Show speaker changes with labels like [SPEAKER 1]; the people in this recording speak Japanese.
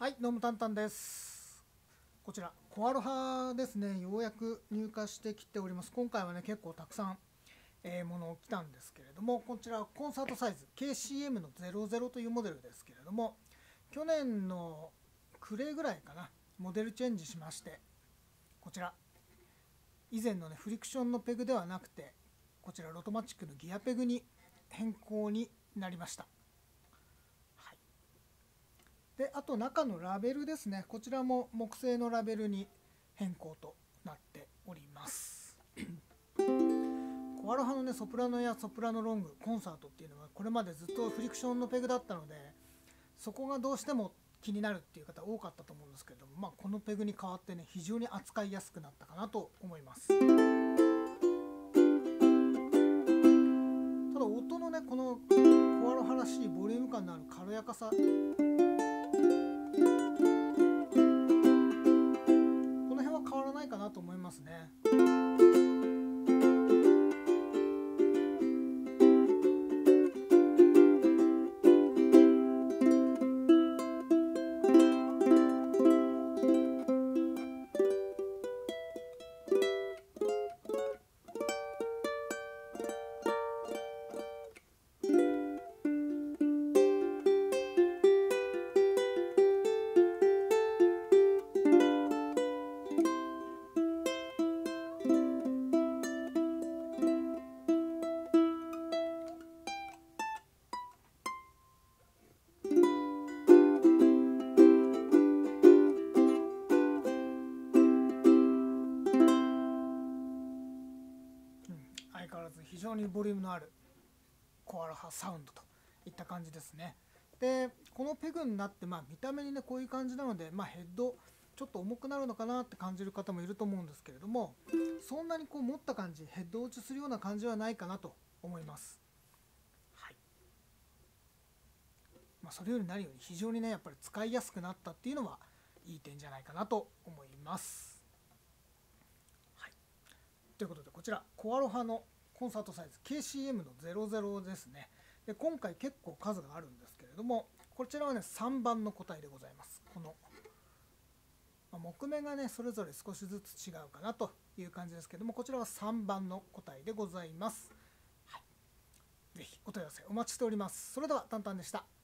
[SPEAKER 1] はい、どうもタンタンです。こちら、コアロハですね、ようやく入荷してきております。今回はね、結構たくさん、えーものを来たんですけれども、こちら、コンサートサイズ、KCM の00というモデルですけれども、去年の暮れぐらいかな、モデルチェンジしまして、こちら、以前のね、フリクションのペグではなくて、こちら、ロトマチックのギアペグに変更になりました。はいであと中のラベルですね。こちらも木製のラベルに変更となっております。コアロハのねソプラノやソプラノロングコンサートっていうのはこれまでずっとフリクションのペグだったのでそこがどうしても気になるっていう方多かったと思うんですけれども、まあ、このペグに代わってね非常に扱いやすくなったかなと思います。ただ音のねこのコアロハらしいボリューム感のある軽やかさ相変わらず非常にボリュームのあるコアロハサウンドといった感じですね。でこのペグになって、まあ、見た目にねこういう感じなので、まあ、ヘッドちょっと重くなるのかなって感じる方もいると思うんですけれどもそんなにこう持った感じヘッド落ちするような感じはないかなと思います。はい。まあ、それより何より非常にねやっぱり使いやすくなったっていうのはいい点じゃないかなと思います。はい。ということでこちらコアロハのコンサートサイズ KCM の00ですね。で今回結構数があるんですけれどもこちらはね3番の個体でございます。この、まあ木目がねそれぞれ少しずつ違うかなという感じですけどもこちらは3番の個体でございます、はい、お問い合わせお待ちしております。それではタンタンでした。